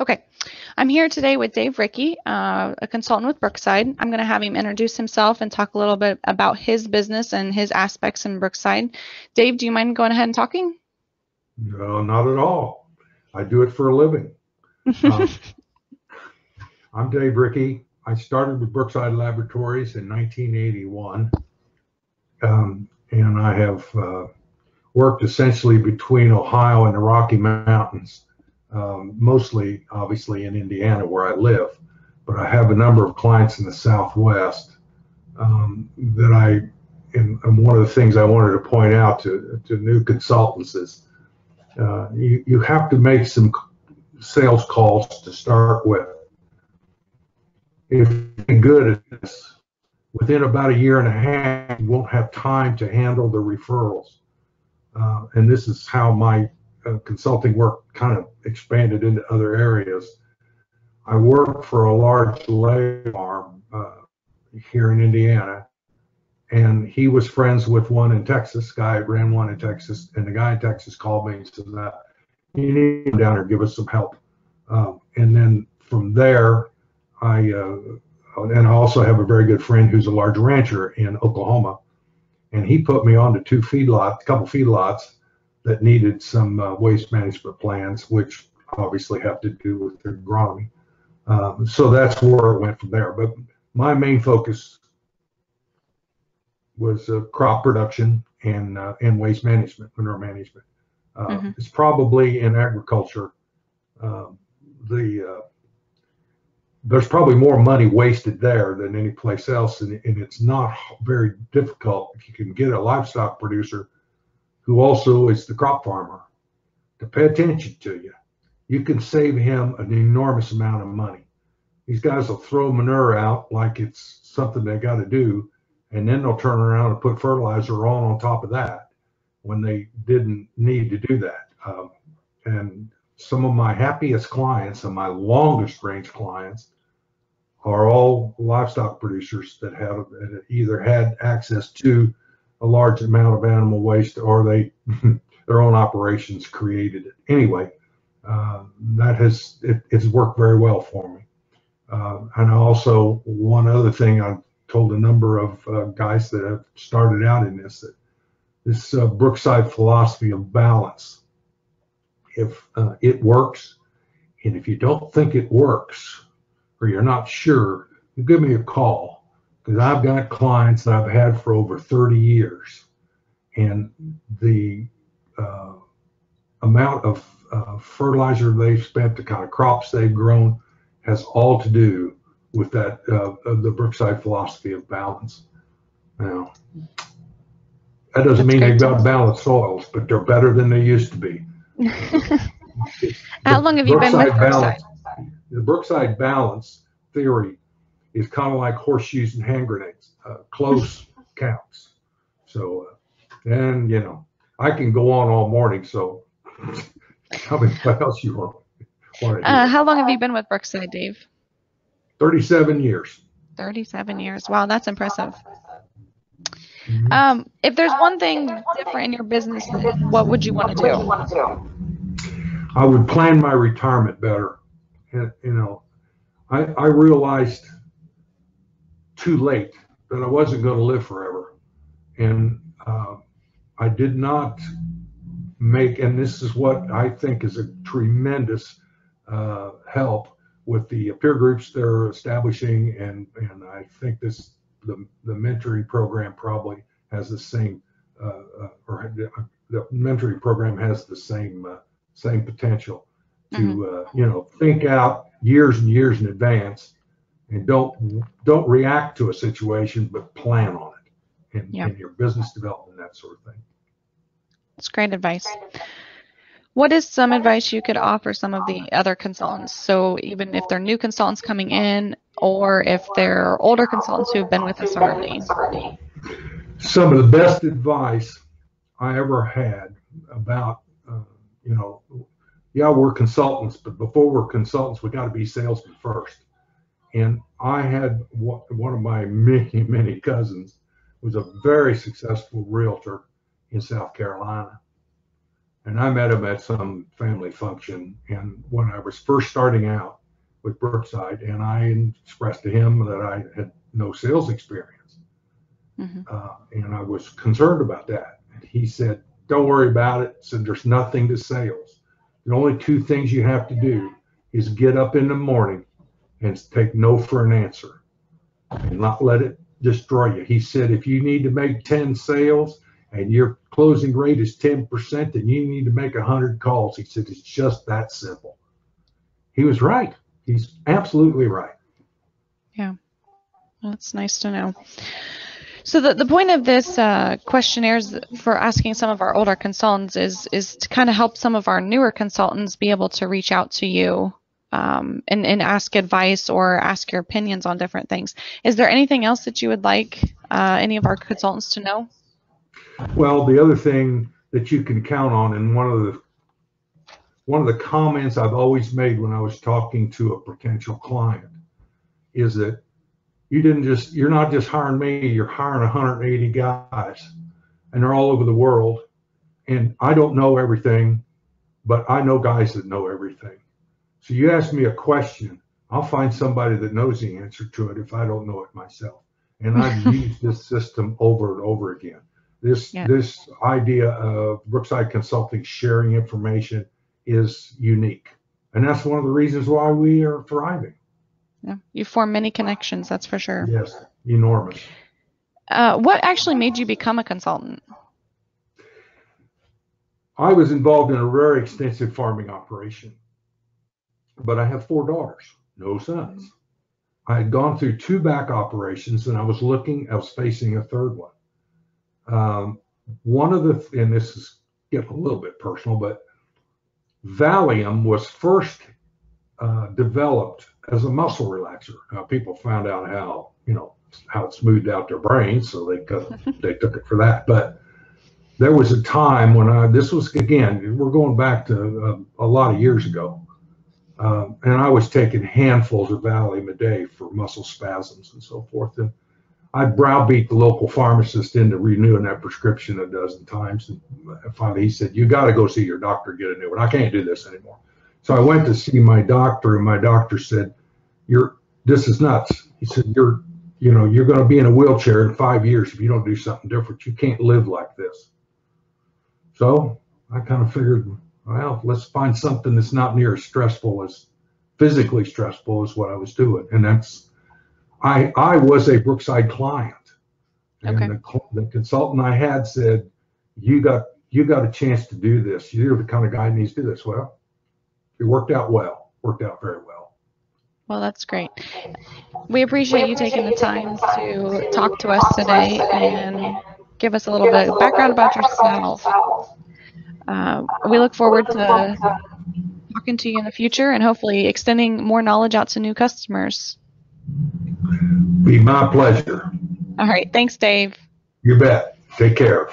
Okay, I'm here today with Dave Ricke, uh, a consultant with Brookside. I'm going to have him introduce himself and talk a little bit about his business and his aspects in Brookside. Dave, do you mind going ahead and talking? No, not at all. I do it for a living. Um, I'm Dave Ricke. I started with Brookside Laboratories in 1981, um, and I have uh, worked essentially between Ohio and the Rocky Mountains um, mostly obviously in Indiana where I live, but I have a number of clients in the Southwest um, that I, and, and, one of the things I wanted to point out to, to new consultants is uh, you, you have to make some sales calls to start with. If you're good at this, within about a year and a half, you won't have time to handle the referrals. Uh, and this is how my uh, consulting work kind of expanded into other areas. I worked for a large lay farm uh, here in Indiana, and he was friends with one in Texas. Guy ran one in Texas, and the guy in Texas called me and said, "You need to come down here, give us some help." Um, and then from there, I uh, and I also have a very good friend who's a large rancher in Oklahoma, and he put me on to two feedlots, a couple feedlots that needed some uh, waste management plans, which obviously have to do with agronomy. Um, so that's where it went from there. But my main focus was uh, crop production and uh, and waste management, manure management. Uh, mm-hmm. It's probably in agriculture um, the uh, there's probably more money wasted there than any place else, and, and it's not very difficult if you can get a livestock producer who also is the crop farmer, to pay attention to you. You can save him an enormous amount of money. These guys will throw manure out like it's something they got to do, and then they'll turn around and put fertilizer on on top of that when they didn't need to do that. Um, and some of my happiest clients and my longest range clients are all livestock producers that have either had access to a large amount of animal waste or they their own operations created it. Anyway, uh, that has it, it's worked very well for me. Uh, and also one other thing I've told a number of uh, guys that have started out in this that this uh, Brookside philosophy of balance. If uh, it works, and if you don't think it works, or you're not sure, give me a call because I've got clients that I've had for over 30 years, and the uh, amount of uh, fertilizer they've spent, the kind of crops they've grown, has all to do with that uh, the Brookside philosophy of balance. Now, that doesn't That's mean they've got balanced soils, but they're better than they used to be. How long have you been with Brookside? Balance, the Brookside balance theory is kind of like horseshoes and hand grenades, uh, close counts. So, uh, and you know, I can go on all morning. So, tell me what else you want. want uh, how long have you been with Brookside, Dave? 37 years. 37 years. Wow, that's impressive. Mm-hmm. Um, if there's one thing different in your business, what would you want to do? I would plan my retirement better. And, you know, I, I realized too late that I wasn't going to live forever. And uh, I did not make, and this is what I think is a tremendous uh, help with the peer groups they're establishing. And, and I think this, the, the mentoring program probably has the same, uh, uh or the, the, mentoring program has the same, uh, same potential to, mm-hmm. Uh, you know, think out years and years in advance and don't don't react to a situation, but plan on it in your business development, that sort of thing. That's great advice. What is some advice you could offer some of the other consultants? So even if they're new consultants coming in, or if they're older consultants who have been with us already. Some of the best advice I ever had about, uh, you know, yeah, we're consultants, but before we're consultants, we got to be salesmen first. And I had one of my many, many cousins was a very successful realtor in South Carolina. And I met him at some family function. And when I was first starting out with Brookside, and I expressed to him that I had no sales experience. Mhm. Uh, and I was concerned about that. And he said, Don't worry about it. Said, There's nothing to sales. The only two things you have to do is get up in the morning and take no for an answer and not let it destroy you. He said, If you need to make 10 sales, and your closing rate is 10%, then you need to make 100 calls. He said, it's just that simple. He was right. He's absolutely right. Yeah. That's nice to know. So the, the point of this uh, questionnaire for asking some of our older consultants is is to kind of help some of our newer consultants be able to reach out to you um, and, and ask advice or ask your opinions on different things. Is there anything else that you would like uh, any of our consultants to know? Well, the other thing that you can count on, and one of the one of the comments I've always made when I was talking to a potential client is that you didn't just you're not just hiring me, you're hiring 180 guys, and they're all over the world. And I don't know everything, but I know guys that know everything. So you ask me a question, I'll find somebody that knows the answer to it if I don't know it myself. And I've used this system over and over again. This Yeah. this idea of Brookside Consulting sharing information is unique. And that's one of the reasons why we are thriving. Yeah, you form many connections, that's for sure. Yes, enormous. Uh, what actually made you become a consultant? I was involved in a very extensive farming operation, but I have four daughters, no sons. I had gone through two back operations and I was looking, I was facing a third one. Um, one of the, and this is getting a little bit personal, but Valium was first uh, developed as a muscle relaxer. People found out how, you know, how it smoothed out their brains, so they cut, they took it for that. But there was a time when I, this was again, we're going back to uh, a lot of years ago, um, and I was taking handfuls of Valium a day for muscle spasms and so forth. And I browbeat the local pharmacist into renewing that prescription a dozen times. And finally, he said, "You got to go see your doctor, get a new one. I can't do this anymore." So I went to see my doctor, and my doctor said, "You're this is nuts." He said, "You're you know you're going to be in a wheelchair in five years if you don't do something different. You can't live like this." So I kind of figured, well, let's find something that's not near as stressful as physically stressful as what I was doing, and that's I I was a Brookside client, and Okay. the, the consultant I had said, "You got you got a chance to do this. You're the kind of guy that needs to do this." Well, it worked out well. Worked out very well. Well, that's great. We appreciate you taking the time to talk to us today and give us a little bit of background about yourself. Uh, we look forward to talking to you in the future and hopefully extending more knowledge out to new customers. Be my pleasure. All right. Thanks, Dave. You bet. Take care.